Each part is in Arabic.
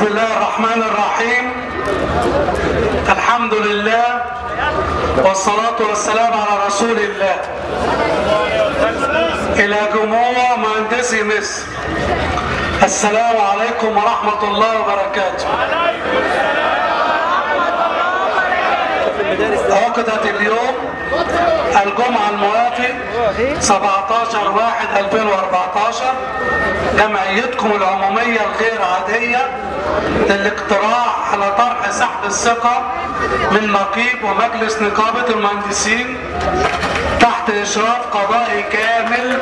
بسم الله الرحمن الرحيم. الحمد لله والصلاة والسلام على رسول الله. إلى جموع مهندسي مصر. السلام عليكم ورحمة الله وبركاته. عقدت اليوم الجمعة الموافق 17 واحد 2014 جمعيتكم العمومية الغير عادية للاقتراع على طرح سحب الثقة من نقيب ومجلس نقابة المهندسين تحت إشراف قضائي كامل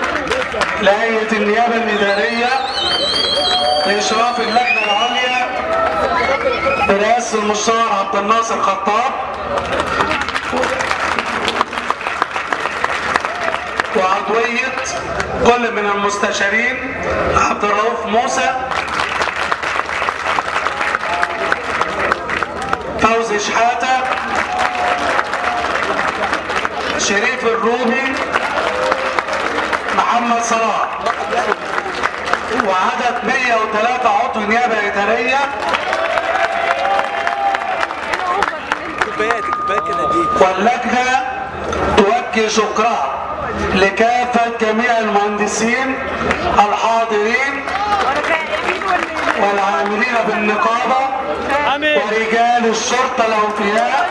لهيئة النيابة الإدارية بإشراف اللجنة العليا برئاسة المستشار عبد الناصر خطاب. وعضوية كل من المستشارين عبد الرؤوف موسى. فوزي شحاتة. شريف الرومي. محمد صلاح. وعدد 103 عضو نيابة إدارية. واللجنة توجه شكرها. لكافة جميع المهندسين الحاضرين والعاملين بالنقابة ورجال الشرطة الأوفياء.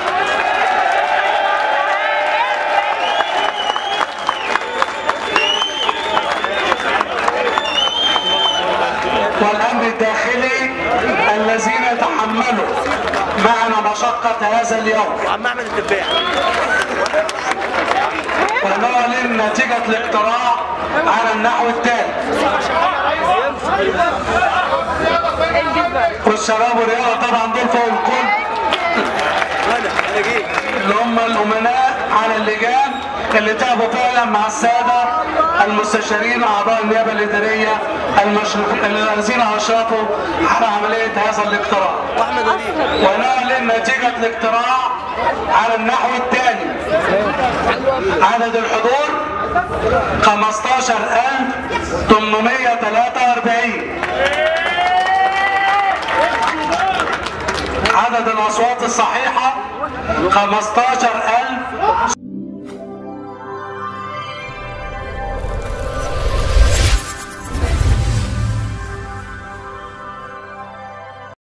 والأمن الداخلي الذين تحملوا معنا مشقة هذا اليوم. وعم احمد التباع ونعلن نتيجة الاقتراع على النحو التالي والشباب والرياضة طبعا دول فوق الكل. اللي هم الأمناء على اللجان. اللي تعبوا فعلا مع السادة المستشارين أعضاء النيابة الإدارية المشرف الذين أشرفوا على عملية هذا الاقتراع. ونعلن نتيجة الاقتراع على النحو التالي عدد الحضور 15843 عدد الأصوات الصحيحة 15000